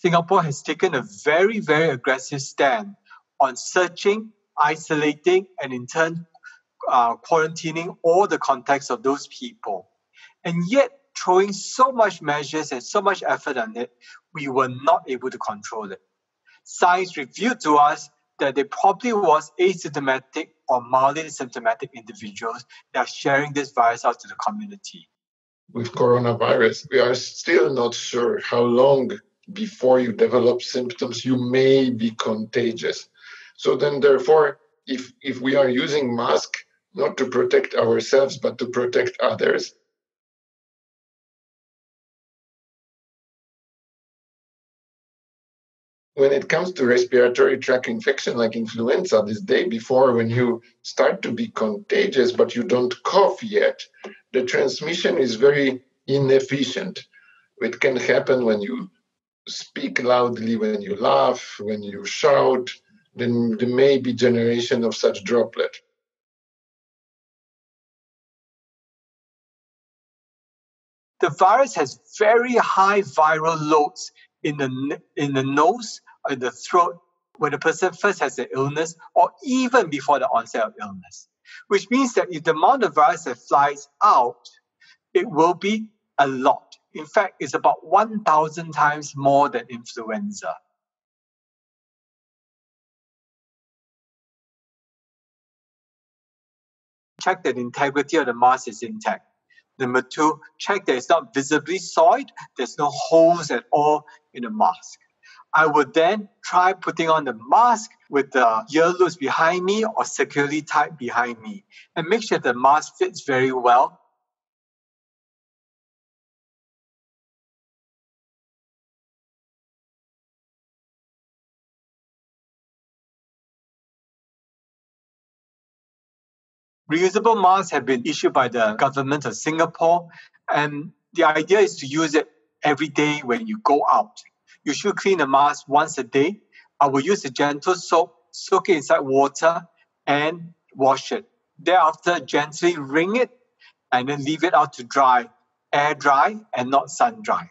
Singapore has taken a very, very aggressive stand on searching, isolating, and in turn uh, quarantining all the contacts of those people. And yet, throwing so much measures and so much effort on it, we were not able to control it. Science revealed to us that there probably was asymptomatic or mildly symptomatic individuals that are sharing this virus out to the community. With coronavirus, we are still not sure how long before you develop symptoms you may be contagious. So then therefore, if if we are using mask not to protect ourselves but to protect others, when it comes to respiratory tract infection like influenza this day before when you start to be contagious but you don't cough yet the transmission is very inefficient it can happen when you speak loudly when you laugh when you shout then there may be generation of such droplet the virus has very high viral loads in the in the nose in the throat when the person first has the illness or even before the onset of illness. Which means that if the amount of virus that flies out, it will be a lot. In fact, it's about 1,000 times more than influenza. Check that the integrity of the mask is intact. Number two, check that it's not visibly soiled. There's no holes at all in the mask. I would then try putting on the mask with the ear loops behind me or securely tied behind me and make sure the mask fits very well. Reusable masks have been issued by the government of Singapore, and the idea is to use it every day when you go out. You should clean the mask once a day. I will use a gentle soap, soak it inside water, and wash it. Thereafter, gently wring it and then leave it out to dry, air dry and not sun dry.